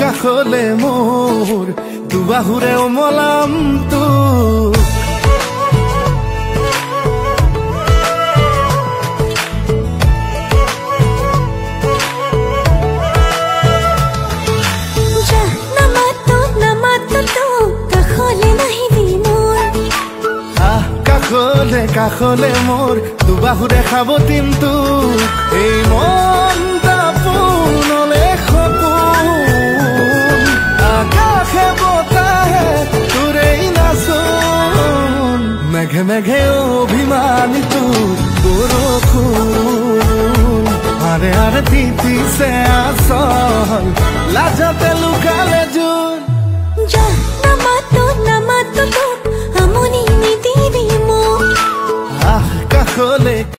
কাষলে মোৰ দুবাহুৰে অমলাম কাষলে কাষলে মোৰ দুবাহুৰে সাৱটিম তোক এই মন দাপোনলে সপোন আকাশে বতাহে তোৰেই নাচোন মেঘে মেঘে অভিমানী বৰষুণ আৰে আৰে তিতিছে আচল লাজতে 和泪。